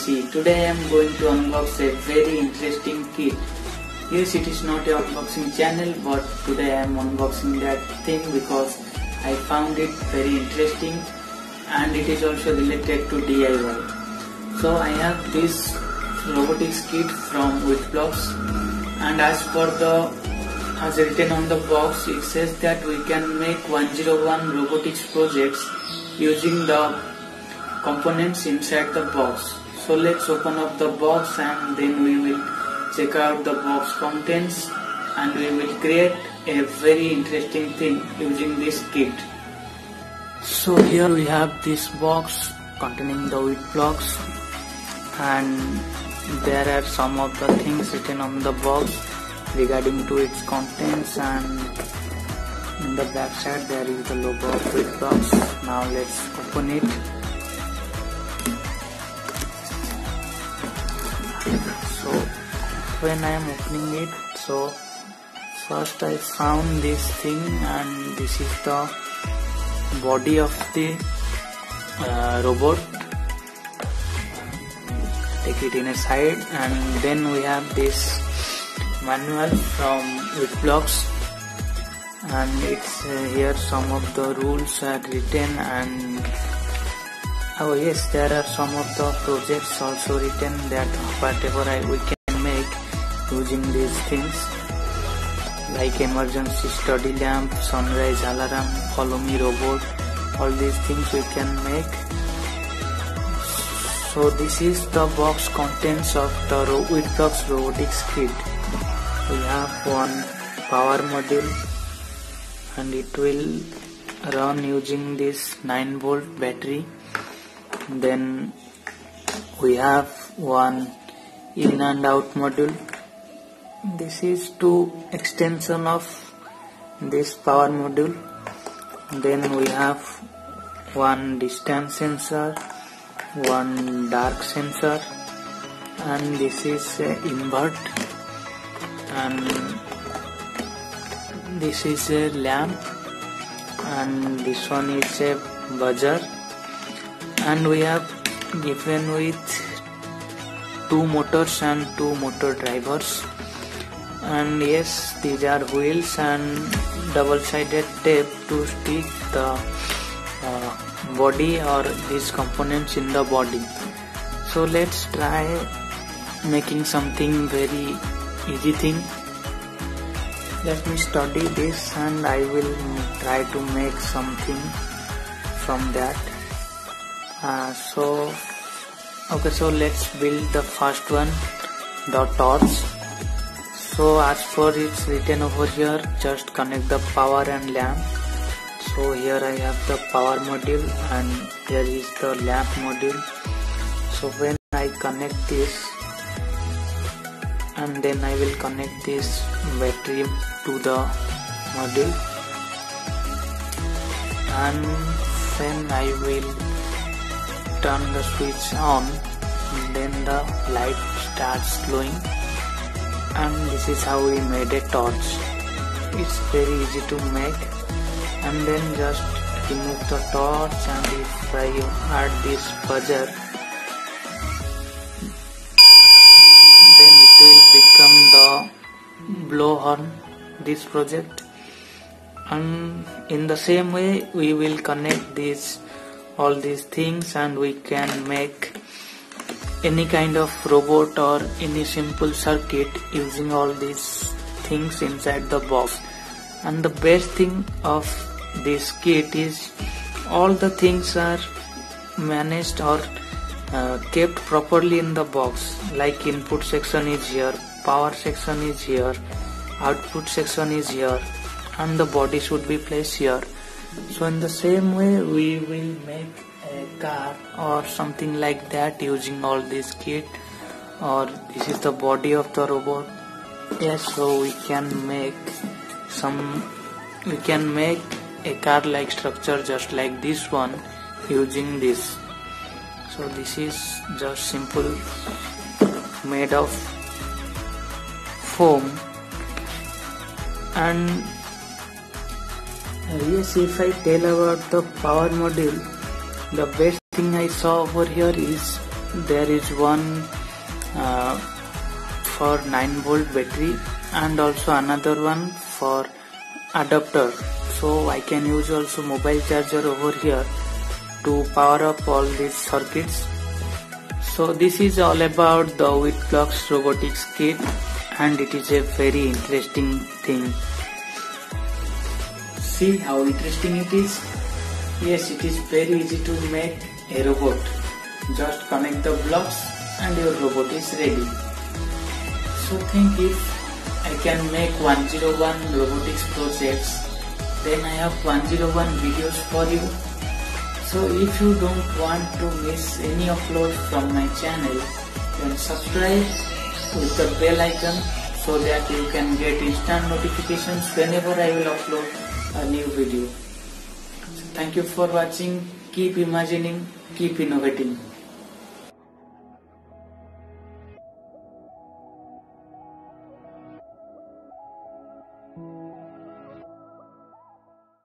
Today I am going to unbox a very interesting kit. Yes, it is not a unboxing channel but today I am unboxing that thing because I found it very interesting and it is also related to DIY. So I have this robotics kit from Witblox and as per the as written on the box it says that we can make 101 robotics projects using the components inside the box. So let's open up the box and then we will check out the box contents and we will create a very interesting thing using this kit. So here we have this box containing the Witblox and there are some of the things written on the box regarding to its contents and in the back side there is the logo of Witblox. Now let's open it. So when I am opening it, so first I found this thing and this is the body of the uh, robot. Take it in a side and then we have this manual from Witblox and it's uh, here some of the rules are written and oh yes there are some of the projects also written that whatever I, we can make using these things like emergency study lamp sunrise alarm follow me robot all these things we can make. So this is the box contents of the Witblox robotics kit we have one power module and it will run using this 9 volt battery then we have one in and out module. This is two extension of this power module. Then we have one distance sensor one dark sensor and this is invert. And this is a lamp and this one is a buzzer and we have given with two motors and two motor drivers. And yes these are wheels and double-sided tape to stick the uh, body or these components in the body. So let's try making something very easy thing. Let me study this and I will try to make something from that uh, so okay so let's build the first one the torch. So as per it's written over here just connect the power and lamp. So here I have the power module and here is the lamp module. So when I connect this and then I will connect this battery to the module. And then I will turn the switch on then the light starts glowing. And this is how we made a torch. It's very easy to make. And then just remove the torch and if I add this buzzer then it will become the blowhorn this project. And in the same way we will connect these all these things and we can make any kind of robot or any simple circuit using all these things inside the box. And the best thing of this kit is all the things are managed or uh, kept properly in the box. Like input section is here power section is here output section is here and the body should be placed here so in the same way we will make a car or something like that using all this kit or this is the body of the robot. Yes so we can make some we can make a car like structure just like this one using this. So this is just simple made of foam. And yes if I tell about the power module the best thing I saw over here is there is one uh, for 9 volt battery and also another one for adapter. So I can use also mobile charger over here to power up all these circuits. So this is all about the Witblox robotics kit and it is a very interesting thing see how interesting it is. Yes it is very easy to make a robot. Just connect the blocks and your robot is ready. So think if I can make 101 robotics projects then I have 101 videos for you. So if you don't want to miss any upload from my channel then subscribe with the bell icon so that you can get instant notifications whenever I will upload a new video. So thank you for watching. Keep imagining, keep innovating.